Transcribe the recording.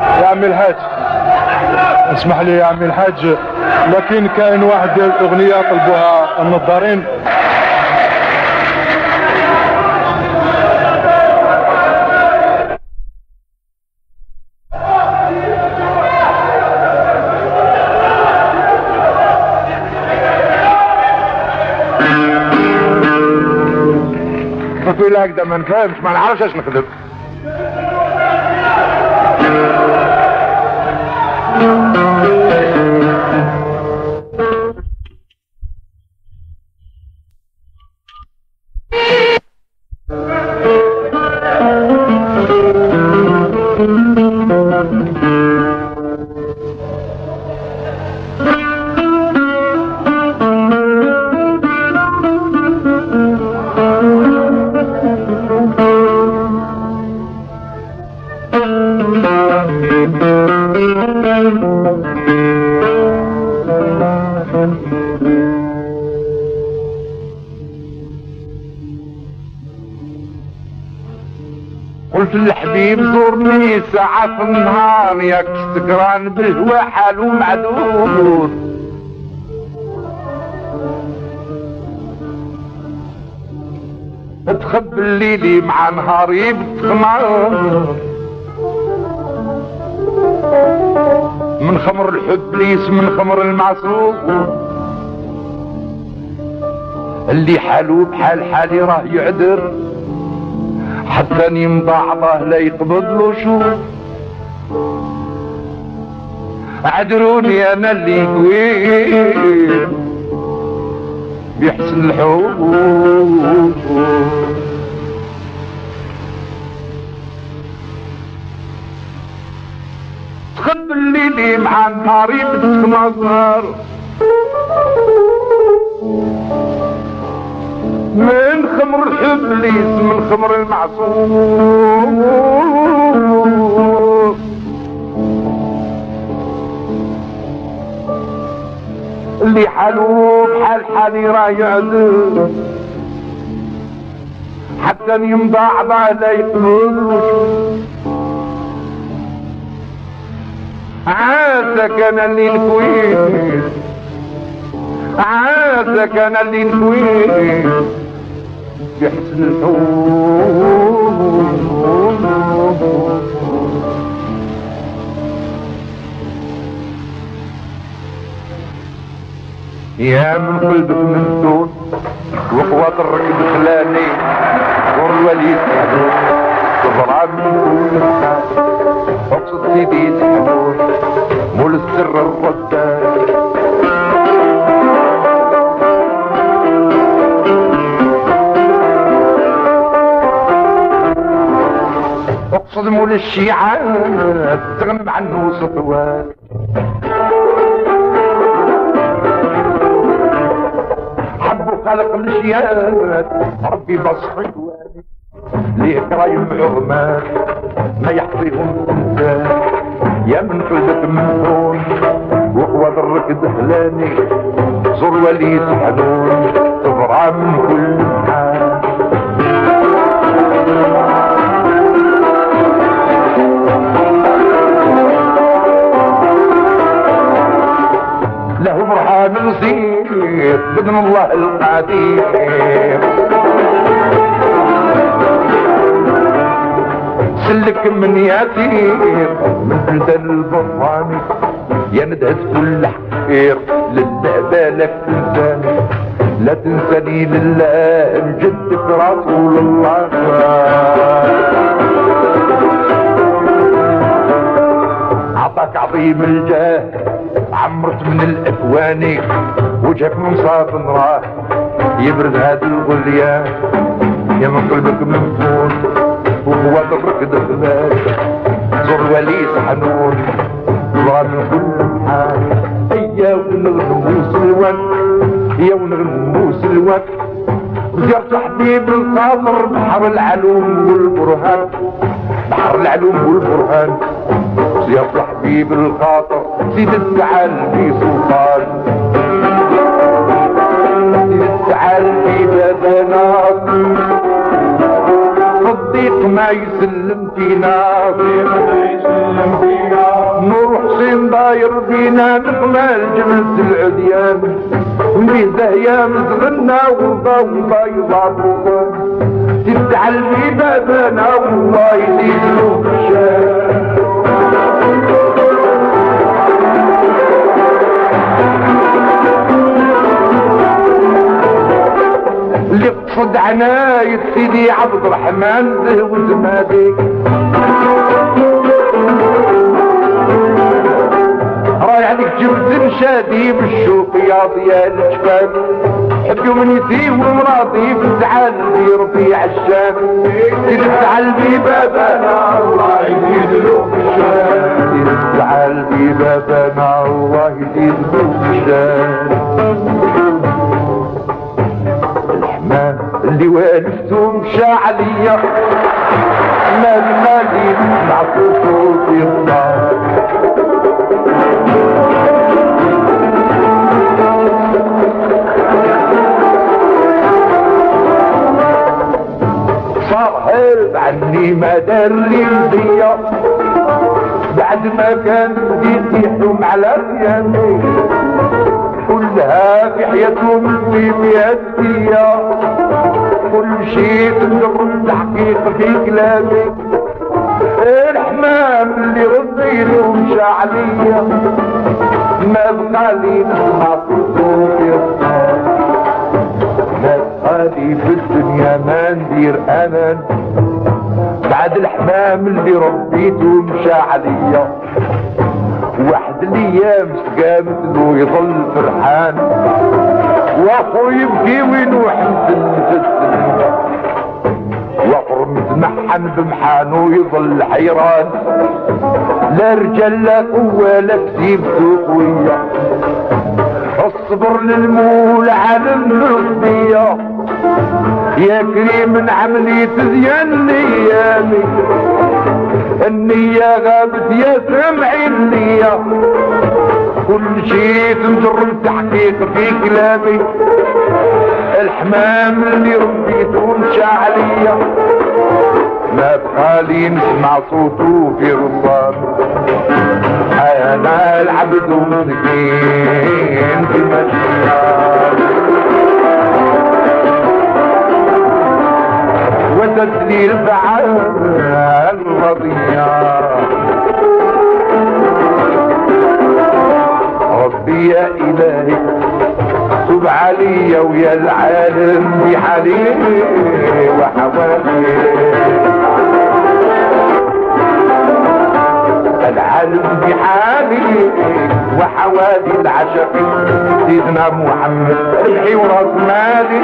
يا عمي الحاج. اسمح لي يا عمي الحاج لكن كاين واحد الأغنية طلبوها النظارين. في هكذا ما نفهمش ما نعرفش اش نخدم. Thank you. قلت للحبيب زورني ساعة في النهار ياك سكران بالهوا حالو معدود. تخب الليلي مع نهاري بتخمر. من خمر الحب ليس من خمر المعصوب. اللي حالو بحال حالي راه يعذر. حتى يمضى عطاه لا يقبض له شوف. عذروني أنا اللي كوين بيحسن الحب. مع نهاري بتخمصر من خمر الحب ليس من خمر المعصوم. اللي حالو بحال حالي راه حتى يمضى عضاه لا يقبل. عاسك أنا اللي نكويت عاسك أنا اللي نكويت بحسن الحب. يا من قلبك من دون وقوات الركب خلاني دور الوليد حدود تضرب أقصد سيدي حدود اقصد مول الشيعة تغنم عنه سطوات حبوا خلق الاشياء ربي بصحي ليه كرايم عظمان ما يحظيهم انسان يا من قلبك ممنون وقوى ضرك دهلاني زور وليد حنون تبرع من كل حال. له برهان نصيب بدن الله القدير سلك من يتيم من بلدان البرهاني يا ندهت كل حقير لله بالك تنساني لا تنساني لله مجدك رسول الله عطاك عظيم الجاه عمرت من الاكواني وجهك منصاب نراه يبرد هاد الغليان يا من قلبك منفون ضرك دخلات زور وليس حنون يبغى من كل حال هيا ونغنمو سلوان هيا ونغنمو سلوان زيارة حبيب الخاطر بحر العلوم والبرهان بحر العلوم والبرهان زيارة حبيب الخاطر زيد التعال في سلطان زيد التعال في بدنات ما يسلم فينا ما يسلم فينا وحسين داير بينا نقمل جبلة العديان وليه دهيا مزغنا يضابوها تفتعل في بابنا والله يزيدلو قصد عناية سيدي عبد الرحمن ده وزمادي راي عليك جبت مشادي بالشوق يا ضياء الجبال. حب يومنيتي ومراضي ربيع الشام تزعل في بابنا الله يزيد له بالشام تزعل في بابنا الله يزيد له بالشام الحمام اللي والفته مشى عليا ما المالي معطوته في النار صاحب عني ما دار لي الضيا بعد ما كان بديت يحلم على خيامي. كلها في حياتهم في بيديا كل شيء تقدر التحقيق في كلامي. الحمام اللي ربي له مشى عليا ما بقى لي نسمع ما بقى لي في الدنيا ما ندير أمان. بعد الحمام اللي ربيته مشى عليا واحد الأيام استقامت له يظل فرحان واخو يبكي وينوح مثل وفر متمحن بمحانه يظل حيران لا رجال لا قوة لا كسيبته قوية الصبر للمول عالم القضية يا كريم عملي تزين ليامي النية غابت يا سمعي النية كل شيء تمجر التحقيق في كلامي. الحمام اللي ربيته مشى عليا. ما بقالي نسمع صوته في رصان أنا العبد مسكين في مجنان وتسلي الفعال إلهي. تب علي ويا العالم بحالي وحوالي العالم بحالي وحوالي العشق. سيدنا محمد ربحي وراس مالي.